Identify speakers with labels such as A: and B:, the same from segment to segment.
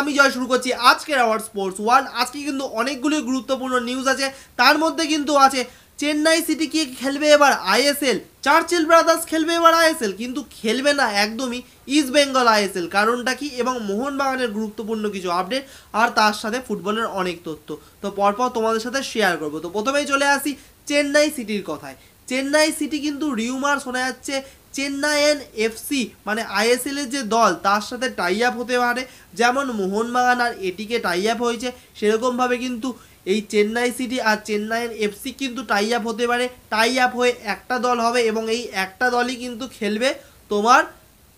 A: আমি জয় শুরু করছি আজকের আওয়ার স্পোর্টস ওয়ান। আজকে কিন্তু অনেকগুলি গুরুত্বপূর্ণ নিউজ আছে। তার মধ্যে কিন্তু আছে, চেন্নাই সিটি কি খেলবে এবার আইএসএল? চার্চিল ব্রাদার্স খেলবে এবার আইএসএল? কিন্তু খেলবে না একদমই ইস্ট বেঙ্গল আইএসএল। কারণটা কি এবং মোহনবাগানের গুরুত্বপূর্ণ কিছু আপডেট আর তার সাথে ফুটবলের অনেক তথ্য। তো পরপর তোমাদের সাথে শেয়ার করব। তো প্রথমেই চলে আসি চেন্নাই সিটির কথায়। চেন্নাই সিটি কিন্তু রিউমার শোনা যাচ্ছে চেন্নাইয়েন এফসি মানে আইএসএল এর যে দল, তার সাথে টাই আপ হতে পারে। যেমন মোহনবাগান আর এটিকে টাই আপ হয়েছে সেরকমভাবে কিন্তু এই চেন্নাই সিটি আর চেন্নাইয়ের এফসি কিন্তু টাই আপ হতে পারে। টাই আপ হয়ে একটা দল হবে এবং এই একটা দলই কিন্তু খেলবে তোমার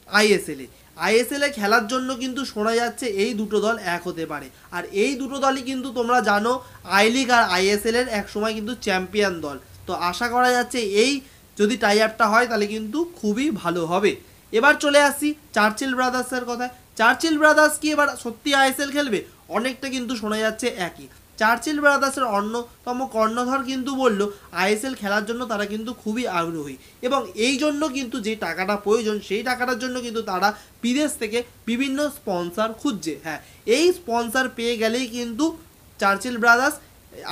A: আইএসএলে আইএসএলে খেলার জন্য কিন্তু শোনা যাচ্ছে এই দুটো দল এক হতে পারে। আর এই দুটো দলই কিন্তু তোমরা জানো, আই লিগ আর আইএসএল এর একসময় কিন্তু চ্যাম্পিয়ন দল। তো আশা করা যাচ্ছে এই যদি টাই আপটা হয়, তাহলে কিন্তু খুবই ভালো হবে। এবার চলে আসছি চার্চিল ব্রাদার্সের কথায়। চার্চিল ব্রাদার্স কি এবার সত্যি আইএসএল খেলবে? অনেকটা কিন্তু শোনা যাচ্ছে একই। চার্চিল ব্রাদার্সের অন্যতম কর্ণধর কিন্তু বলল আইএসএল খেলার জন্য তারা কিন্তু খুবই আগ্রহী। এবং এই জন্য কিন্তু যে টাকাটা প্রয়োজন, সেই টাকাটার জন্য কিন্তু তারা বিদেশ থেকে বিভিন্ন স্পন্সর খুঁজছে। হ্যাঁ এই স্পন্সর পেয়ে গেলেই কিন্তু চার্চিল ব্রাদার্স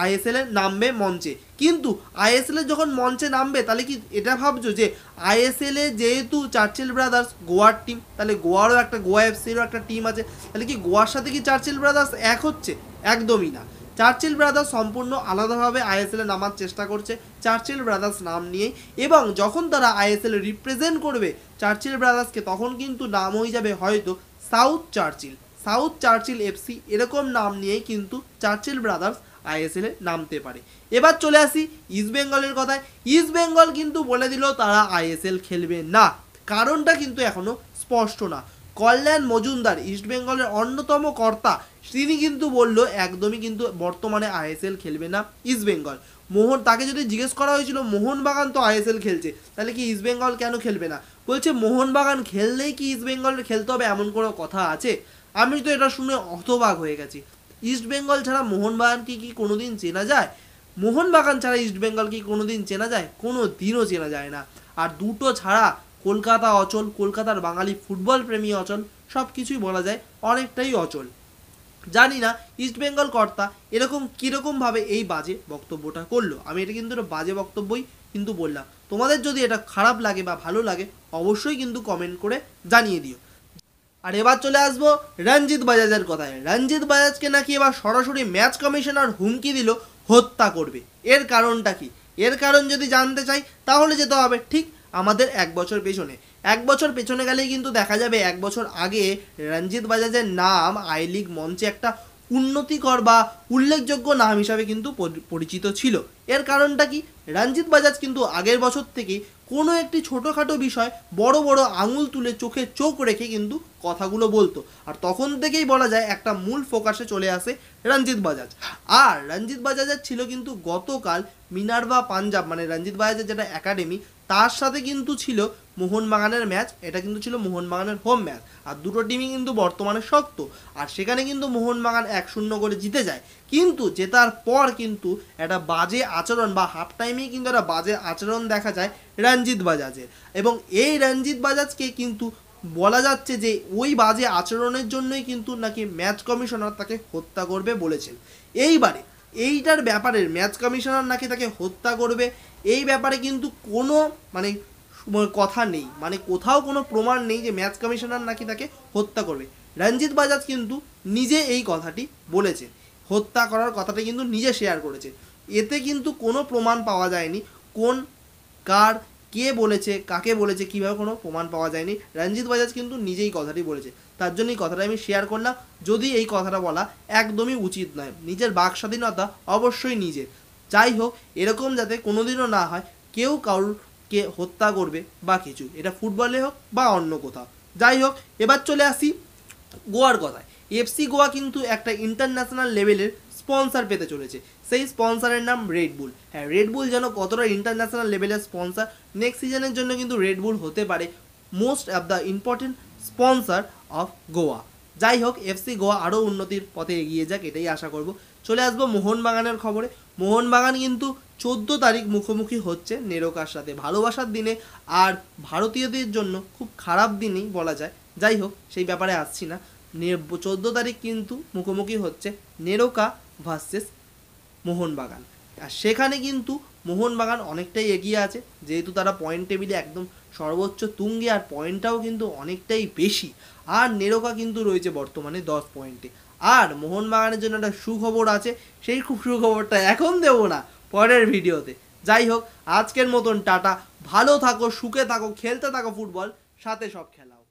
A: আইএসএল এর নামবে মঞ্চে। কিন্তু আইএসএল এর যখন মঞ্চে নামবে, তাহলে কি এটা ভাবছ যে আইএসএল এ যেহেতু চার্চিল ব্রাদার্স গোয়ার টিম তাহলে গোয়ারও একটা, গোয়া এফসিরও একটা টিম আছে, তাহলে কি গোয়ার সাথে কি চার্চিল ব্রাদার্স এক হচ্ছে? একদমই না। চার্চিল ব্রাদার্স সম্পূর্ণ আলাদাভাবে আইএসএল নামার চেষ্টা করছে, চার্চিল ব্রাদার্স নাম নিয়েই। এবং যখন তারা আইএসএল রিপ্রেজেন্ট করবে চার্চিল ব্রাদার্সকে, তখন কিন্তু নাম হয়ে যাবে হয়তো South Churchill. South Churchill FC এরকম নাম নিয়েই কিন্তু চার্চিল ব্রাদার্স আইএসএল নামতে পারে। এবার চলে আসি ইস্ট বেঙ্গলের কথায়। ইস্ট বেঙ্গল কিন্তু বলে দিল তারা আইএসএল খেলবে না। কারণটা কিন্তু এখনও স্পষ্ট না। কল্যাণ মজুমদার ইস্ট বেঙ্গলের অন্যতম কর্তা, তিনি কিন্তু বলল, একদমই কিন্তু বর্তমানে আইএসএল খেলবে না ইস্ট বেঙ্গল। মোহন, তাকে যদি জিজ্ঞেস করা হয়েছিল, মোহনবাগান তো আইএসএল খেলছে, তাহলে কি ইস্ট বেঙ্গল কেন খেলবে না? বলছে, মোহনবাগান খেললেই কি ইস্ট বেঙ্গলের খেলতে হবে, এমন কোনো কথা আছে? আমি তো এটা শুনে হতবাক হয়ে গেছি। ইস্ট বেঙ্গল ছাড়া মোহনবাগানকে কি কোনোদিন চেনা যায়? মোহনবাগান ছাড়া ইস্ট বেঙ্গল কি কোনোদিন চেনা যায়? কোনো দিনও চেনা যায় না। আর দুটো ছাড়া কলকাতা অচল, কলকাতার বাঙালি ফুটবল প্রেমী অচল সব কিছুই বলা যায় অনেকটাই অচল। জানি না ইস্ট বেঙ্গল কর্তা এরকম কীরকমভাবে এই বাজে বক্তব্যটা করল। আমি এটা কিন্তু একটা বাজে বক্তব্যই কিন্তু বললাম। তোমাদের যদি এটা খারাপ লাগে বা ভালো লাগে, অবশ্যই কিন্তু কমেন্ট করে জানিয়ে দিও। আর এবার চলে আসব রঞ্জিত বাজাজের কথায়। রঞ্জিত বাজাজকে নাকি এবার সরাসরি ম্যাচ কমিশনার হুমকি দিল, হত্যা করবে। এর কারণটা কি? এর কারণ যদি জানতে চাই, তাহলে যেতে হবে ঠিক আমাদের এক বছর পেছনে। এক বছর পেছনে গেলেই কিন্তু দেখা যাবে এক বছর আগে রঞ্জিত বাজাজের নাম আই লিগ মঞ্চে একটা উন্নতিকর বা উল্লেখযোগ্য নাম হিসাবে কিন্তু পরিচিত ছিল। এর কারণটা কি? রঞ্জিত বাজাজ কিন্তু আগের বছর থেকে কোনো একটি ছোটোখাটো বিষয় বড় বড় আঙুল তুলে চোখে চোখ রেখে কিন্তু কথাগুলো বলতো। আর তখন থেকেই বলা যায় একটা মূল ফোকাসে চলে আসে রঞ্জিত বাজাজ। আর রঞ্জিত বাজাজের ছিল কিন্তু গতকাল মিনারবা পাঞ্জাব মানে রঞ্জিত বাজাজের যেটা একাডেমি, তার সাথে কিন্তু ছিল মোহনবাগানের ম্যাচ, এটা কিন্তু ছিল মোহনবাগানের হোম ম্যাচ। আর দুটো টিমই কিন্তু বর্তমানে শক্ত। আর সেখানে কিন্তু মোহনবাগান এক শূন্য করে জিতে যায়। কিন্তু জেতার পর কিন্তু একটা বাজে আচরণ বা হাফ টাইমেই কিন্তু একটা বাজে আচরণ দেখা যায় রঞ্জিত বাজাজের। এবং এই রঞ্জিত বাজাজকে কিন্তু বলা যাচ্ছে যে ওই বাজে আচরণের জন্যই কিন্তু নাকি ম্যাচ কমিশনার তাকে হত্যা করবে বলেছেন। এইবারে এইটার ব্যাপারে ম্যাচ কমিশনার নাকি তাকে হত্যা করবে, এই ব্যাপারে কিন্তু কোনো মানে কথা নেই। মানে কোথাও কোনো প্রমাণ নেই যে ম্যাচ কমিশনার নাকি তাকে হত্যা করবে। রঞ্জিত বাজাজ কিন্তু নিজে এই কথাটি বলেছে। হত্যা করার কথাটা কিন্তু নিজে শেয়ার করেছে। এতে কিন্তু কোনো প্রমাণ পাওয়া যায়নি কোন কার কে বলেছে, কাকে বলেছে, কীভাবে কোনো প্রমাণ পাওয়া যায়নি। রঞ্জিত বাজাজ কিন্তু নিজেই কথাটি বলেছে। তার জন্য এই কথাটা আমি শেয়ার করলাম। যদি এই কথাটা বলা একদমই উচিত নয়। নিজের বাক স্বাধীনতা অবশ্যই নিজের। যাই হোক, এরকম যাতে কোনোদিনও না হয় কেউ কারুরকে হত্যা করবে বা কিছু। এটা ফুটবলে হোক বা অন্য কোথাও। যাই হোক, এবার চলে আসি গোয়ার কথায়। এফসি গোয়া কিন্তু একটা ইন্টারন্যাশনাল লেভেলের স্পন্সর পেতে চলেছে। সেই স্পন্সরের নাম রেডবুল হ্যাঁ রেডবুল যেন কতটা ইন্টারন্যাশনাল লেভেলের স্পন্সর নেক্সট সিজনের জন্য কিন্তু রেডবুল হতে পারে most of the important sponsor of Goa যাই হোক এফসি গোয়া আরও উন্নতির পথে এগিয়ে যাক, এটাই আশা করব। চলে আসব মোহনবাগানের খবরে। মোহনবাগান কিন্তু চোদ্দ তারিখ মুখোমুখি হচ্ছে নেরোকার সাথে। ভালোবাসার দিনে আর ভারতীয়দের জন্য খুব খারাপ দিনই বলা যায়। যাই হোক, সেই ব্যাপারে আসছি না, চোদ্দ তারিখ কিন্তু মুখোমুখি হচ্ছে নেরোকা ভার্সেস মোহনবাগান। আর সেখানে কিন্তু মোহনবাগান অনেকটাই এগিয়ে আছে, যেহেতু তারা পয়েন্ট টেবিলে একদম সর্বোচ্চ তুঙ্গে, আর পয়েন্টটাও কিন্তু অনেকটাই বেশি। আর নেরোকা কিন্তু রয়েছে বর্তমানে দশ পয়েন্টে আর মোহনবাগানের জন্য একটা সুখবর আছে, সেই খুব সুখবরটা এখন দেবো না পরের ভিডিওতে। যাই হোক, আজকের মতন টাটা। ভালো থাকো, সুখে থাকো, খেলতে থাকো ফুটবল, সাথে সব খেলাও।